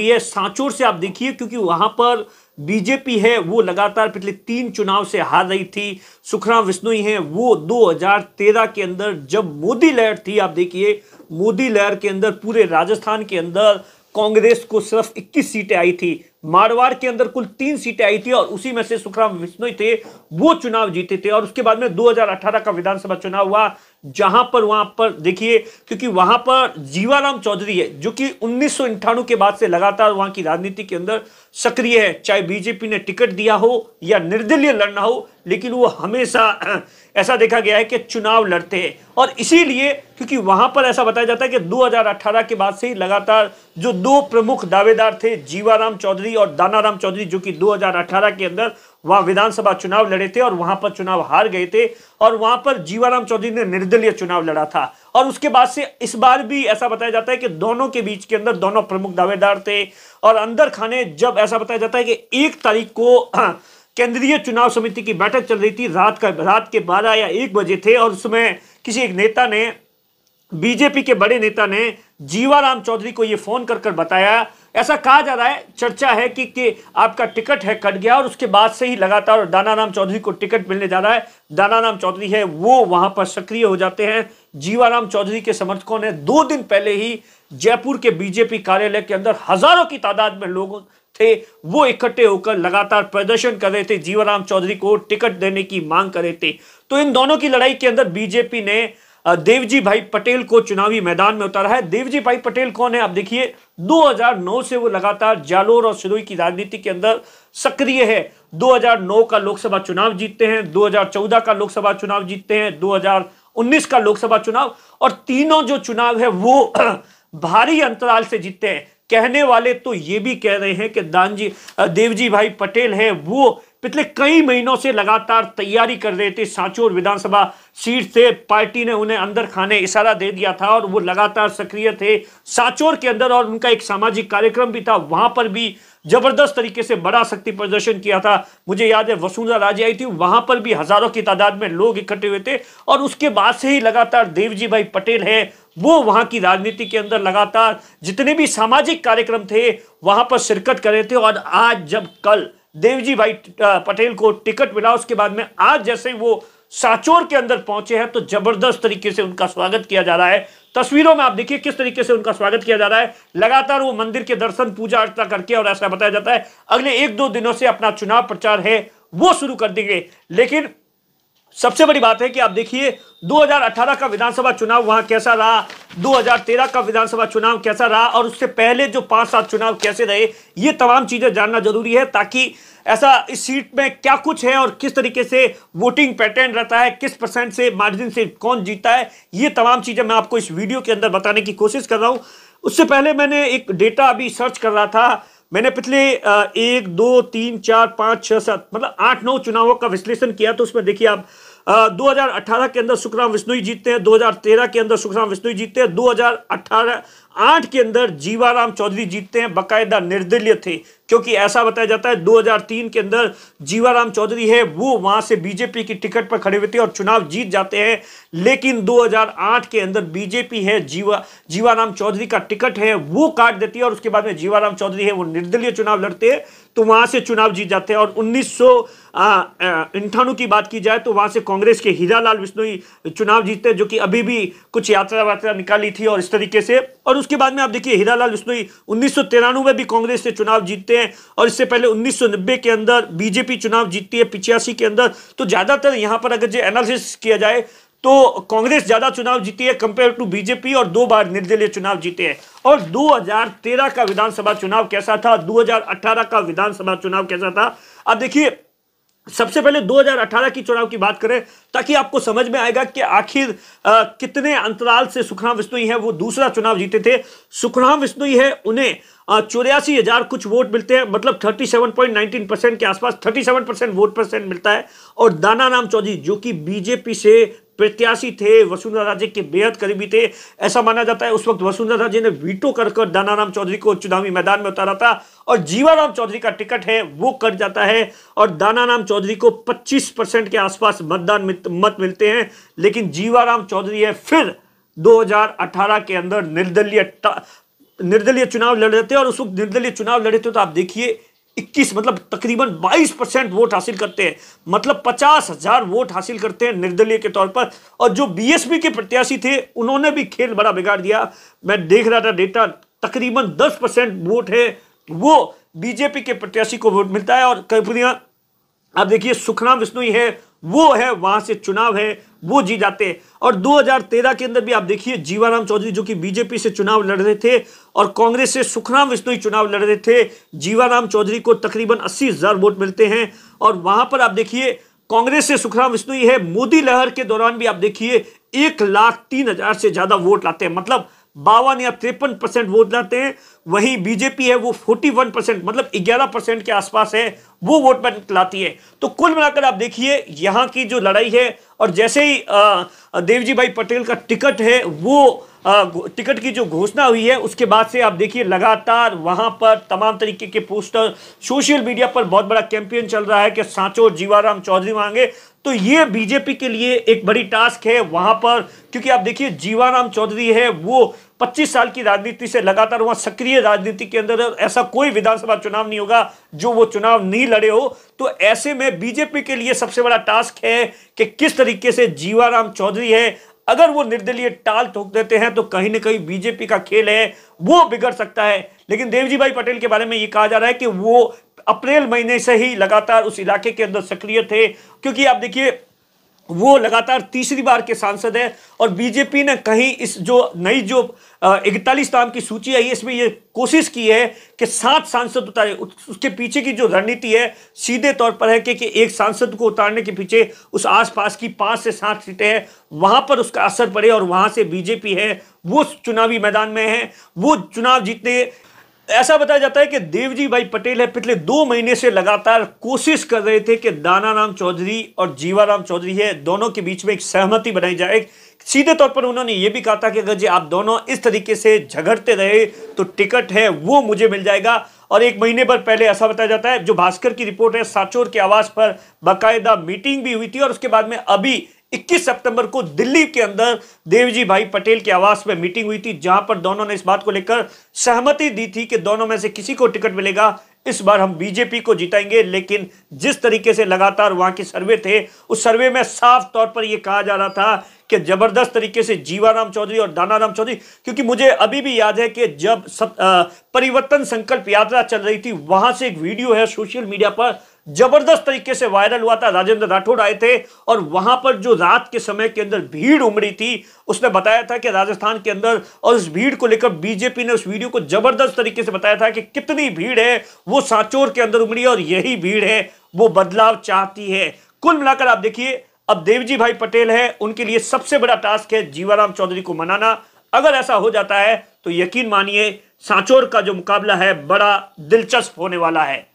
ये सांचोर से आप देखिए, क्योंकि वहाँ पर बीजेपी है, वो लगातार पिछले तीन चुनाव से हार रही थी। सुखराम विष्णुई हैं, वो 2013 के अंदर जब मोदी लहर थी, आप देखिए, मोदी लहर के अंदर पूरे राजस्थान के अंदर कांग्रेस को सिर्फ़ 21 सीटें आई थी। मारवाड़ के अंदर कुल तीन सीटें आई थी और उसी में से सुखराम विष्णोई थे, वो चुनाव जीते थे। और उसके बाद में 2018 का विधानसभा चुनाव हुआ जहाँ पर वहाँ पर, देखिए, क्योंकि वहाँ पर जीवाराम चौधरी है, जो कि उन्नीस के बाद से लगातार वहाँ की राजनीति के अंदर सक्रिय है, चाहे बीजेपी ने टिकट दिया हो या निर्दलीय लड़ना हो, लेकिन वो हमेशा ऐसा देखा गया है कि चुनाव लड़ते हैं। और इसीलिए, क्योंकि वहाँ पर ऐसा बताया जाता है कि 2018 के बाद से ही लगातार जो दो प्रमुख दावेदार थे, जीवाराम चौधरी और दानाराम चौधरी, जो कि 2018 के अंदर वहाँ विधानसभा चुनाव लड़े थे और वहाँ पर चुनाव हार गए थे और वहाँ पर जीवाराम चौधरी ने निर्दलीय चुनाव लड़ा था। और उसके बाद से इस बार भी ऐसा बताया जाता है कि दोनों के बीच के अंदर दोनों प्रमुख दावेदार थे और अंदर खाने जब ऐसा बताया जाता है कि एक तारीख को केंद्रीय चुनाव समिति की बैठक चल रही थी, रात का, रात के बारह या एक बजे थे और उसमें किसी एक नेता ने, बीजेपी के बड़े नेता ने जीवाराम चौधरी को यह फ़ोन कर कर बताया ऐसा कहा जा रहा है चर्चा है कि, कि आपका टिकट है कट गया और उसके बाद से ही लगातार दानाराम चौधरी को टिकट मिलने जा रहा है। दानाराम चौधरी है वो वहाँ पर सक्रिय हो जाते हैं। जीवाराम चौधरी के समर्थकों ने दो दिन पहले ही जयपुर के बीजेपी कार्यालय के अंदर हज़ारों की तादाद में लोग थे वो इकट्ठे होकर लगातार प्रदर्शन कर रहे थे। जीवाराम चौधरी को टिकट देने की मांग कर रहे थे। तो इन दोनों की लड़ाई के अंदर बीजेपी ने देवजी भाई पटेल को चुनावी मैदान में उतारा है। देवजी भाई पटेल कौन है? आप देखिए 2009 से वो लगातार जालोर और सिरोही की राजनीति के अंदर सक्रिय है। 2009 का लोकसभा चुनाव जीतते हैं 2014 का लोकसभा चुनाव जीतते हैं 2019 का लोकसभा चुनाव और तीनों जो चुनाव है वो भारी अंतराल से जीतते हैं। कहने वाले तो ये भी कह रहे हैं कि दानजी देवजी भाई पटेल है, वो पिछले कई महीनों से लगातार तैयारी कर रहे थे सांचौर विधानसभा सीट से। पार्टी ने उन्हें अंदर खाने इशारा दे दिया था और वो लगातार सक्रिय थे सांचौर के अंदर और उनका एक सामाजिक कार्यक्रम भी था। वहाँ पर भी ज़बरदस्त तरीके से बड़ा शक्ति प्रदर्शन किया था। मुझे याद है वसुंधरा राजे आई थी, वहाँ पर भी हज़ारों की तादाद में लोग इकट्ठे हुए थे और उसके बाद से ही लगातार देवजी भाई पटेल है। वो वहाँ की राजनीति के अंदर लगातार जितने भी सामाजिक कार्यक्रम थे, वहाँ पर शिरकत कर रहे थे और आज जब कल देवजी भाई पटेल को टिकट मिला। उसके बाद में आज जैसे वो साचोर के अंदर पहुँचे हैं तो ज़बरदस्त तरीके से उनका स्वागत किया जा रहा है। तस्वीरों में आप देखिए किस तरीके से उनका स्वागत किया जा रहा है। लगातार वो मंदिर के दर्शन, पूजा अर्चना करके, और ऐसा बताया जाता है, अगले एक दो दिनों से अपना चुनाव प्रचार है, वो शुरू कर देंगे। लेकिन सबसे बड़ी बात है कि आप देखिए 2018 का विधानसभा चुनाव वहाँ कैसा रहा 2013 का विधानसभा चुनाव कैसा रहा, और उससे पहले जो पाँच सात चुनाव कैसे रहे, ये तमाम चीज़ें जानना ज़रूरी है ताकि ऐसा इस सीट में क्या कुछ है और किस तरीके से वोटिंग पैटर्न रहता है, किस परसेंट से मार्जिन से कौन जीता है, ये तमाम चीज़ें मैं आपको इस वीडियो के अंदर बताने की कोशिश कर रहा हूँ। उससे पहले मैंने एक डेटा अभी सर्च कर रहा था मैंने पिछले एक, दो, तीन, चार, पाँच छः सात मतलब आठ, नौ चुनावों का विश्लेषण किया तो उसमें देखिए आप 2018 के अंदर सुखराम विष्णु जीतते हैं 2013 के अंदर सुखराम विष्णु जीतते हैं 2018 आठ के अंदर जीवाराम चौधरी जीतते हैं, बकायदा निर्दलीय थे। क्योंकि ऐसा बताया जाता है 2003 के अंदर जीवाराम चौधरी है, वो वहाँ से बीजेपी की टिकट पर खड़े हुए थे और चुनाव जीत जाते हैं। लेकिन 2008 के अंदर बीजेपी है, जीवा, जीवाराम चौधरी का टिकट है, वो काट देती है और उसके बाद में जीवाराम चौधरी है, वो निर्दलीय चुनाव लड़ते हैं तो वहाँ से चुनाव जीत जाते हैं। और उन्नीस की बात की जाए तो वहाँ से कांग्रेस के हीरालाल बिश्नोई चुनाव जीतते हैं, जो कि अभी भी कुछ यात्रा वात्रा निकाली थी और इस तरीके से। और उसके बाद में आप देखिए, हीरालाल बिश्नोई उन्नीस में भी कांग्रेस से चुनाव जीतते हैं और इससे पहले 1990 के अंदर बीजेपी चुनाव जीतती है पिचासी के अंदर। तो ज़्यादातर यहाँ पर अगर जो एनालिसिस किया जाए तो कांग्रेस ज़्यादा चुनाव जीती है कंपेयर टू बीजेपी और दो बार निर्दलीय चुनाव जीते हैं। और 2013 का विधानसभा चुनाव कैसा था? 2018 का विधानसभा चुनाव कैसा था? अब देखिए सबसे पहले 2018 की चुनाव की बात करें, ताकि आपको समझ में आएगा कि आखिर कितने अंतराल से सुखराम विष्णुई है, वो दूसरा चुनाव जीते थे। सुखराम विष्णुई है, उन्हें चौरासी हज़ार कुछ वोट मिलते हैं मतलब 37.19 परसेंट के आसपास 37 परसेंट वोट परसेंट मिलता है। और दाना राम चौधरी, जो कि बीजेपी से प्रत्याशी थे। वसुंधरा राजे के बेहद करीबी थे। ऐसा माना जाता है उस वक्त वसुंधरा राजे ने वीटो कर कर दानाराम चौधरी को चुनावी मैदान में उतारा था और जीवाराम चौधरी का टिकट है, वो कट जाता है और दानाराम चौधरी को 25 परसेंट के आसपास मतदान मत मिलते हैं। लेकिन जीवाराम चौधरी है, फिर 2018 के अंदर निर्दलीय निर्दलीय चुनाव लड़ रहे थे और उस वक्त निर्दलीय चुनाव लड़े थे। तो आप देखिए 21 मतलब तकरीबन 22 परसेंट वोट हासिल करते हैं। मतलब पचास हज़ार वोट हासिल करते हैं निर्दलीय के तौर पर। और जो बीएसपी के प्रत्याशी थे, उन्होंने भी खेल बड़ा बिगाड़ दिया। मैं देख रहा था डेटा, तकरीबन 10 परसेंट वोट है। वो बीजेपी के प्रत्याशी को वोट मिलता है। और कई आप देखिए, सुखराम विष्णु है। वो है, वहाँ से चुनाव है। वो जी जाते और 2013 के अंदर भी आप देखिए, जीवाराम चौधरी जो कि बीजेपी से चुनाव लड़ रहे थे और कांग्रेस से सुखराम विष्णु चुनाव लड़ रहे थे, जीवाराम चौधरी को तकरीबन अस्सी हज़ार वोट मिलते हैं। और वहाँ पर आप देखिए, कांग्रेस से सुखराम विष्णु है, मोदी लहर के दौरान भी आप देखिए, एक लाख तीन हज़ार से ज़्यादा वोट लाते हैं। मतलब बावन या तिरपन परसेंट वोट लाते हैं। वहीं बीजेपी है, वो 41 परसेंट मतलब 11 परसेंट के आसपास है, वो वोट बैंक लाती है। तो कुल मिलाकर आप देखिए, यहाँ की जो लड़ाई है, और जैसे ही देवजी भाई पटेल का टिकट है, वो टिकट की जो घोषणा हुई है, उसके बाद से आप देखिए, लगातार वहाँ पर तमाम तरीके के पोस्टर, सोशल मीडिया पर बहुत बड़ा कैंपेन चल रहा है कि सांचो जीवाराम चौधरी मांगे। तो ये बीजेपी के लिए एक बड़ी टास्क है वहाँ पर, क्योंकि आप देखिए, जीवाराम चौधरी है, वो 25 साल की राजनीति से लगातार वहाँ सक्रिय राजनीति के अंदर, ऐसा कोई विधानसभा चुनाव नहीं होगा जो वो चुनाव नहीं लड़े हो। तो ऐसे में बीजेपी के लिए सबसे बड़ा टास्क है कि किस तरीके से जीवाराम चौधरी है अगर वो निर्दलीय टाल ठोक देते हैं तो कहीं ना कहीं बीजेपी का खेल है, वो बिगड़ सकता है। लेकिन देवजी भाई पटेल के बारे में ये कहा जा रहा है कि वो अप्रैल महीने से ही लगातार उस इलाके के अंदर सक्रिय थे, क्योंकि आप देखिए वो लगातार तीसरी बार के सांसद है और बीजेपी ने कहीं इस जो नई जो इकतालीस नाम की सूची आई है इसमें ये कोशिश की है कि सात सांसद उतारे। उसके पीछे की जो रणनीति है सीधे तौर पर है कि, कि एक सांसद को उतारने के पीछे उस आसपास की पाँच से सात सीटें हैं वहाँ पर उसका असर पड़े और वहाँ से बीजेपी है वो चुनावी मैदान में है वो चुनाव जीतने ऐसा बताया जाता है कि देवजी भाई पटेल है, पिछले दो महीने से लगातार कोशिश कर रहे थे कि दाना राम चौधरी और जीवाराम चौधरी है, दोनों के बीच में एक सहमति बनाई जाए। सीधे तौर पर उन्होंने ये भी कहा था कि अगर जी आप दोनों इस तरीके से झगड़ते रहे तो टिकट है, वो मुझे मिल जाएगा। और एक महीने पर पहले ऐसा बताया जाता है, जो भास्कर की रिपोर्ट है, साचोर के आवास पर बाकायदा मीटिंग भी हुई थी और उसके बाद में अभी 21 सितंबर को दिल्ली के अंदर देवजी भाई पटेल के आवास में मीटिंग हुई थी, जहाँ पर दोनों ने इस बात को लेकर सहमति दी थी कि दोनों में से किसी को टिकट मिलेगा। इस बार हम बीजेपी को जिताएँगे, लेकिन जिस तरीके से लगातार वहाँ के सर्वे थे, उस सर्वे में साफ़ तौर पर यह कहा जा रहा था कि ज़बरदस्त तरीके से जीवाराम चौधरी और दानाराम चौधरी क्योंकि मुझे अभी भी याद है कि जब सब, आ, परिवर्तन संकल्प यात्रा चल रही थी वहाँ से एक वीडियो है सोशल मीडिया पर ज़बरदस्त तरीके से वायरल हुआ था राजेंद्र राठौड़ आए थे और वहाँ पर जो रात के समय के अंदर भीड़ उमड़ी थी उसने बताया था कि राजस्थान के अंदर और उस भीड़ को लेकर बीजेपी ने उस वीडियो को ज़बरदस्त तरीके से बताया था कि कितनी भीड़ है वो सांचोर के अंदर उमड़ी और यही भीड़ है वो बदलाव चाहती है। कुल मिलाकर आप देखिए अब देवजी भाई पटेल है, उनके लिए सबसे बड़ा टास्क है जीवाराम चौधरी को मनाना। अगर ऐसा हो जाता है तो यकीन मानिए, सांचोर का जो मुकाबला है, बड़ा दिलचस्प होने वाला है।